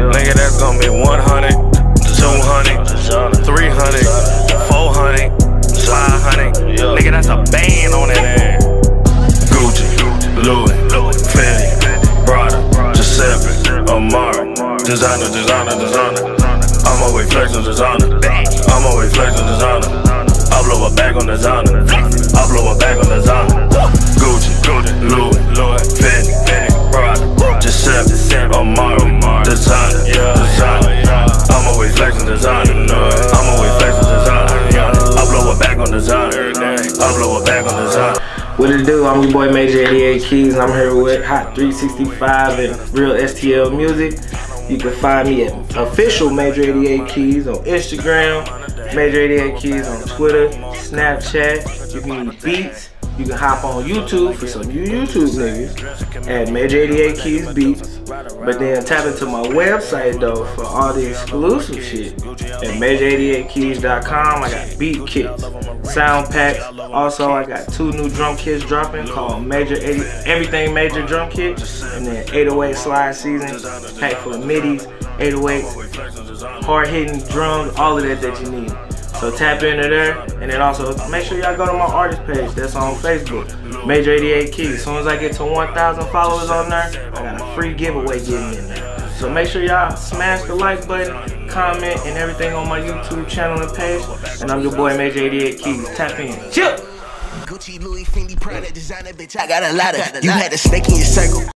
that's gonna be 100, 200, 300, 400, 500. Nigga, that's a band on that ass. Gucci, Louis, Fendi, Prada, Giuseppe, Amiri, designer, designer, designer. I'm always flexing designer. I'm always flexing blow a bag on designer. I blow a bag on the designer. What it do? I'm your boy Major 88 Keys and I'm here with Hot 365 and Real STL Music. You can find me at official Major 88 Keys on Instagram, Major 88 Keys on Twitter, Snapchat. You can use beats. You can hop on YouTube for some new YouTube niggas at Major 88 Keys Beats. But then tap into my website though for all the exclusive shit at Major88Keys.com. I got beat kits, sound packs. Also, I got two new drum kits dropping called Major 80, Everything Major Drum Kit, and then 808 Slide Season, pack full of midis, 808s, hard hitting drums, all of that that you need. So tap into there, and then also make sure y'all go to my artist page. That's on Facebook, Major 88 Keys. As soon as I get to 1,000 followers on there, I got a free giveaway getting in there. So make sure y'all smash the like button, comment, and everything on my YouTube channel and page. And I'm your boy Major 88 Keys. Tap in. Chill. Gucci, Louis, Fendi, Prada, designer, bitch. I got a lot of. You had a snake in your circle.